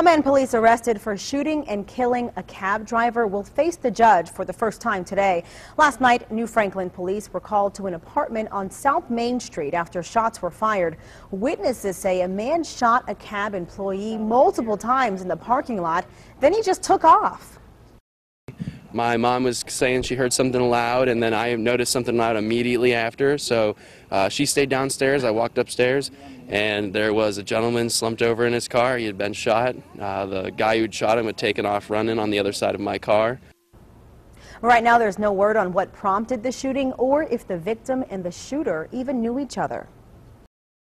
A man police arrested for shooting and killing a cab driver will face the judge for the first time today. Last night, New Franklin police were called to an apartment on South Main Street after shots were fired. Witnesses say a man shot a cab employee multiple times in the parking lot, then he just took off. My mom was saying she heard something loud, and then I noticed something loud immediately after. So uh, she stayed downstairs. I walked upstairs, and there was a gentleman slumped over in his car. He had been shot. Uh, the guy who'd shot him had taken off running on the other side of my car. Right now, there's no word on what prompted the shooting or if the victim and the shooter even knew each other.